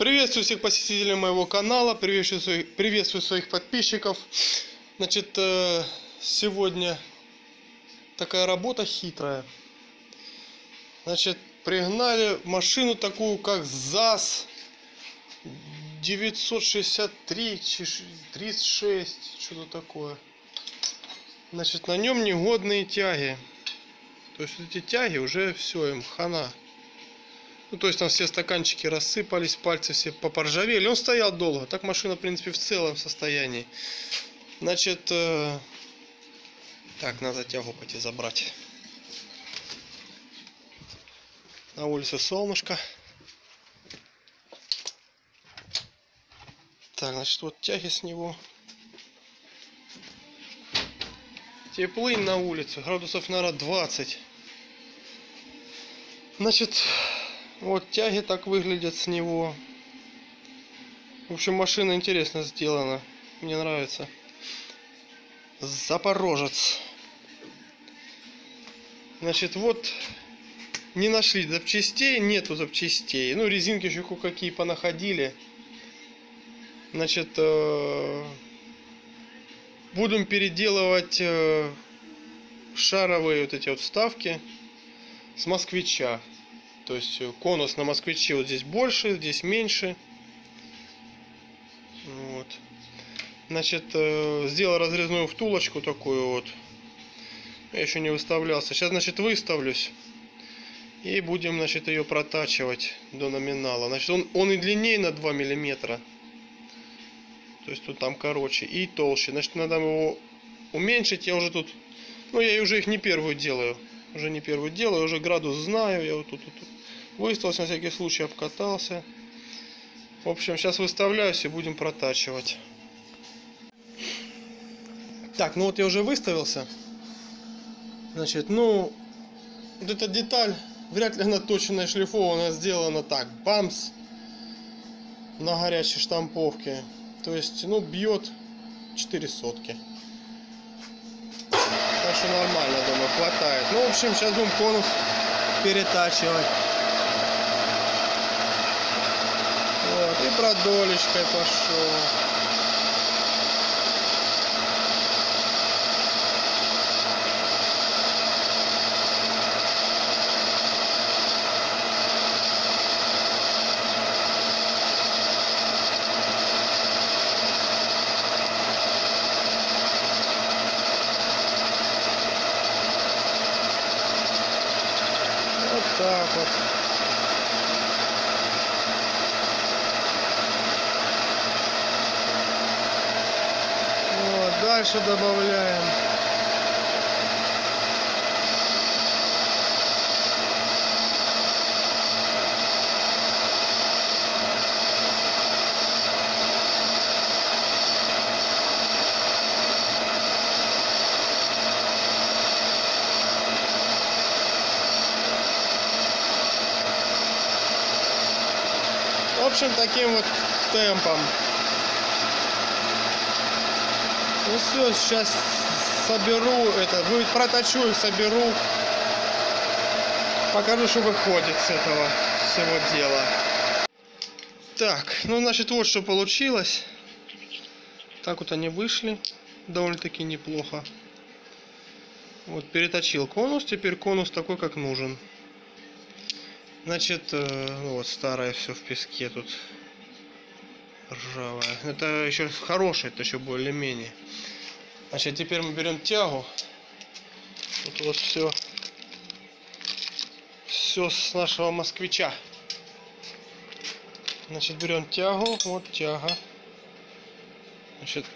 Приветствую всех посетителей моего канала, приветствую приветствую своих подписчиков. Значит, э, сегодня такая работа хитрая. Значит, пригнали машину такую, как ЗАЗ 963, 36, что-то такое. Значит, на нем негодные тяги. То есть эти тяги уже все, им хана. Ну, то есть там все стаканчики рассыпались, пальцы все попоржавели. Он стоял долго. Так машина, в принципе, в целом состоянии. Значит, э... так, надо тягу пойти забрать. На улице солнышко. Так, значит, вот тяги с него. Теплынь на улице, градусов, наверное, 20. Значит, вот тяги так выглядят с него. В общем, машина интересно сделана. Мне нравится. Запорожец. Значит, вот не нашли запчастей, нету запчастей. Ну, резинки еще кое-какие понаходили. Значит, э, будем переделывать э, шаровые вот эти вот вставки с москвича. То есть э, конус на москвиче вот здесь больше, здесь меньше. Вот. Значит, сделал разрезную втулочку такую вот. Я еще не выставлялся. Сейчас, значит, выставлюсь. И будем, значит, ее протачивать до номинала. Значит, он, он и длиннее на 2 миллиметра. То есть тут там короче и толще. Значит, надо его уменьшить. Я уже тут, ну я уже их не первую делаю. Уже не первую делаю, уже градус знаю. Я вот тут, тут, тут выставился на всякий случай, обкатался. В общем, сейчас выставляюсь и будем протачивать. Так, ну вот я уже выставился. Значит, ну, вот эта деталь, вряд ли она точно шлифована, сделана так. Бамс на горячей штамповке. То есть, ну, бьет 4 сотки. Так что нормально, думаю, хватает. Ну, в общем, сейчас будем конус перетачивать. Вот, продолечкой пошел. так вот. Вот, дальше добавляем. В общем, таким вот темпом. Ну все, сейчас соберу это, будет проточу их, соберу. Покажу, что выходит с этого всего дела. Так, ну значит вот что получилось. Так вот они вышли. Довольно-таки неплохо. Вот переточил конус, теперь конус такой, как нужен. Значит, ну вот старое все в песке тут ржавое. Это еще хорошее, это еще более-менее. Значит, теперь мы берем тягу. Тут вот все, все с нашего москвича. Значит, берем тягу, вот тяга. Значит,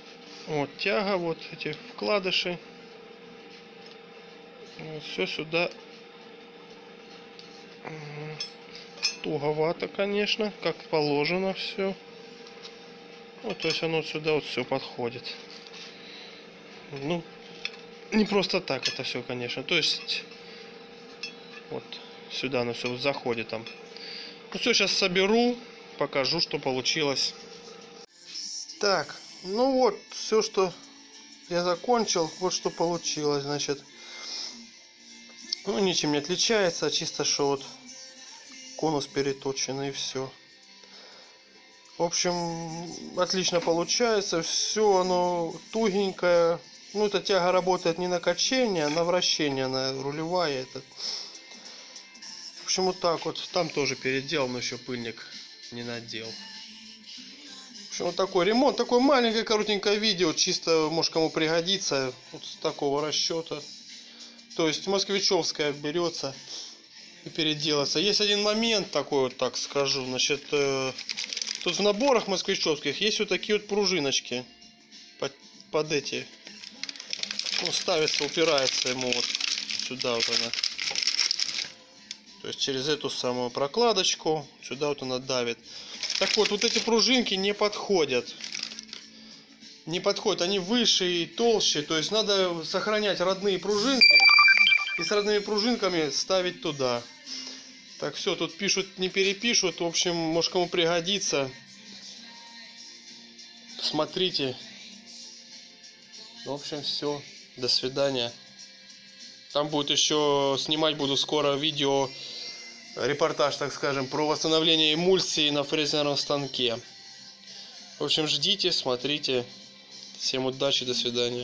вот тяга, вот эти вкладыши. Вот, все сюда туговато, конечно, как положено все. Вот, то есть оно сюда вот все подходит. Ну, не просто так это все, конечно. То есть, вот сюда оно все заходит там. Ну все, сейчас соберу, покажу, что получилось. Так, ну вот, все, что я закончил, вот что получилось, значит. Ну, ничем не отличается, чисто что вот конус переточен и все. В общем, отлично получается. Все оно тугенькое. Ну, эта тяга работает не на качение, а на вращение, на рулевая. Это. В общем, вот так вот. Там тоже переделал, но еще пыльник не надел. В общем, вот такой ремонт. Такое маленькое, коротенькое видео. Чисто, может, кому пригодится. Вот с такого расчета. То есть, москвичевская берется и переделаться. Есть один момент такой вот, так скажу. Значит, э, тут в наборах москвичевских есть вот такие вот пружиночки. Под, под эти. Ну, ставится, упирается ему вот сюда вот она. То есть через эту самую прокладочку сюда вот она давит. Так вот, вот эти пружинки не подходят. Не подходят, они выше и толще. То есть надо сохранять родные пружинки и с родными пружинками ставить туда. Так, все, тут пишут, не перепишут. В общем, может кому пригодится. Смотрите. В общем, все. До свидания. Там будет еще снимать буду скоро видео, репортаж, так скажем, про восстановление эмульсии на фрезерном станке. В общем, ждите, смотрите. Всем удачи, до свидания.